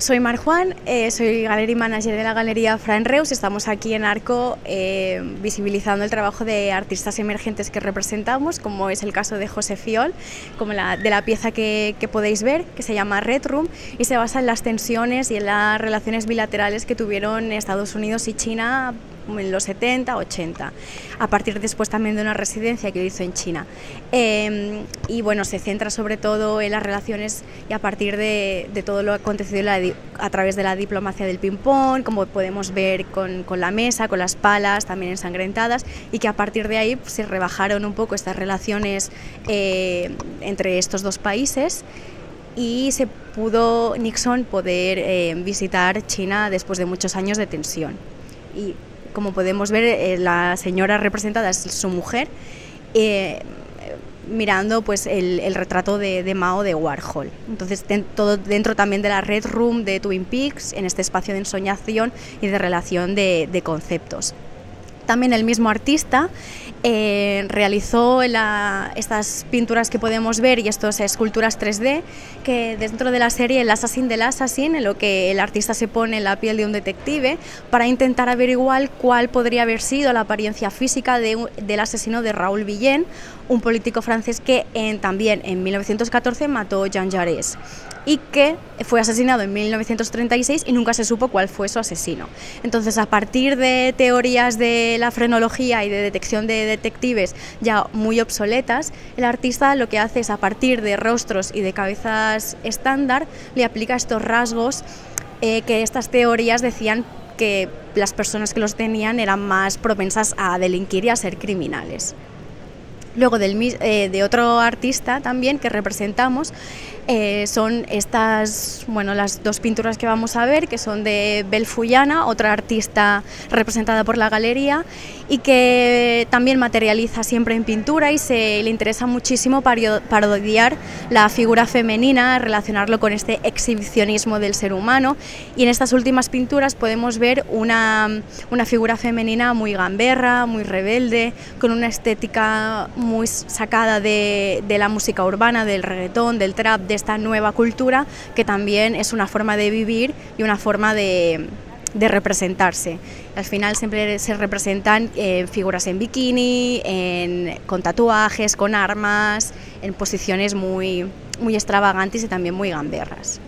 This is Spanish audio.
Soy Mar Juan, eh, soy Gallery Manager de la Galería Fran Reus. Estamos aquí en Arco eh, visibilizando el trabajo de artistas emergentes que representamos, como es el caso de José Fiol, como la, de la pieza que, que, podéis ver, que se llama Red Room, y se basa en las tensiones y en las relaciones bilaterales que tuvieron Estados Unidos y China en los 70, 80, a partir después también de una residencia que hizo en China. Eh, y bueno, se centra sobre todo en las relaciones y a partir de, todo lo acontecido a través de la diplomacia del ping-pong, como podemos ver con, con, la mesa, con las palas también ensangrentadas, y que a partir de ahí pues, se rebajaron un poco estas relaciones eh, entre estos dos países y se pudo Nixon poder eh, visitar China después de muchos años de tensión. Y como podemos ver, eh, la señora representada es su mujer, eh, mirando pues el, el retrato de, Mao de Warhol. Entonces, todo dentro también de la Red Room de Twin Peaks, en este espacio de ensoñación y de relación de conceptos. También el mismo artista eh, realizó la, estas pinturas que podemos ver y estas esculturas 3D que dentro de la serie El Assassin del Assassin, en lo que el artista se pone en la piel de un detective para intentar averiguar cuál podría haber sido la apariencia física de, del asesino de Raúl Villén, un político francés que en, también en 1914 mató Jean Jaurès y que fue asesinado en 1936 y nunca se supo cuál fue su asesino. Entonces, a partir de teorías de la frenología y de detección de detectives ya muy obsoletas, el artista lo que hace es a partir de rostros y de cabezas estándar le aplica estos rasgos eh, que estas teorías decían que las personas que los tenían eran más propensas a delinquir y a ser criminales. Luego del, eh, de otro artista también que representamos eh, son estas, bueno, las dos pinturas que vamos a ver, que son de Bel Fullana, otra artista representada por la galería y que también materializa siempre en pintura y se le interesa muchísimo parodiar la figura femenina, relacionarlo con este exhibicionismo del ser humano. Y en estas últimas pinturas podemos ver una, una figura femenina muy gamberra, muy rebelde, con una estética muy sacada de, la música urbana, del reggaetón, del trap, de esta nueva cultura que también es una forma de vivir y una forma de, representarse. Al final siempre se representan eh, figuras en bikini, con tatuajes, con armas, en posiciones muy, muy extravagantes y también muy gamberras.